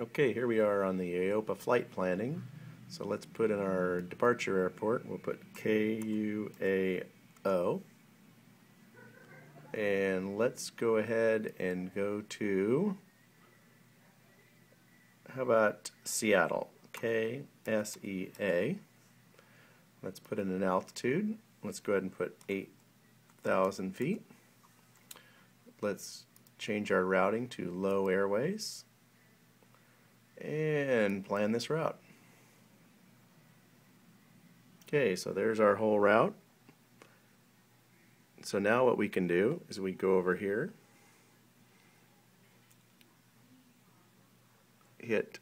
Okay, here we are on the AOPA flight planning. So let's put in our departure airport. We'll put KUAO. And let's go ahead and go to, how about Seattle? KSEA. Let's put in an altitude. Let's go ahead and put 8,000 feet. Let's change our routing to low airways and plan this route. Okay, so there's our whole route. So now what we can do is we go over here, hit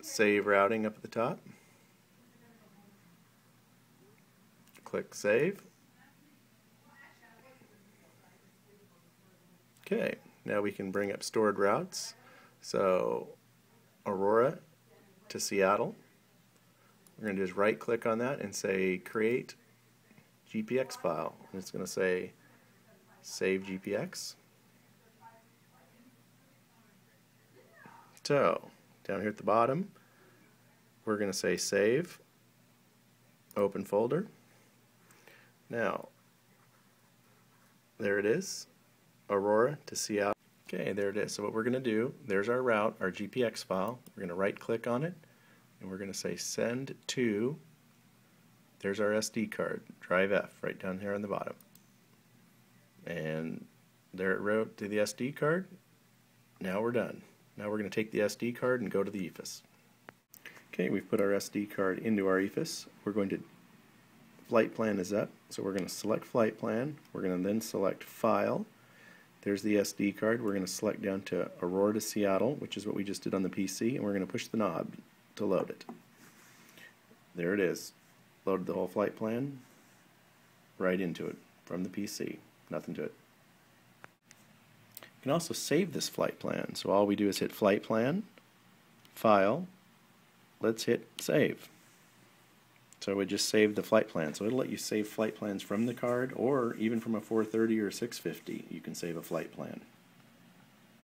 save routing up at the top, click save. Okay, now we can bring up stored routes. So Aurora to Seattle. We're going to just right click on that and say create GPX file. And it's going to say save GPX. So down here at the bottom we're going to say save open folder. Now there it is Aurora to Seattle. Okay, there it is. So what we're going to do, there's our route, our GPX file. We're going to right click on it and we're going to say send to, there's our SD card, drive F, right down here on the bottom. And there it wrote to the SD card. Now we're done. Now we're going to take the SD card and go to the EFIS. Okay, we've put our SD card into our EFIS. We're going to, flight plan is up, so we're going to select flight plan. We're going to then select file there's the SD card. We're going to select down to Aurora to Seattle, which is what we just did on the PC, and we're going to push the knob to load it. There it is. Loaded the whole flight plan right into it from the PC. Nothing to it. You can also save this flight plan. So all we do is hit Flight Plan, File, let's hit Save. So we just save the flight plan. So it'll let you save flight plans from the card or even from a 430 or 650 you can save a flight plan.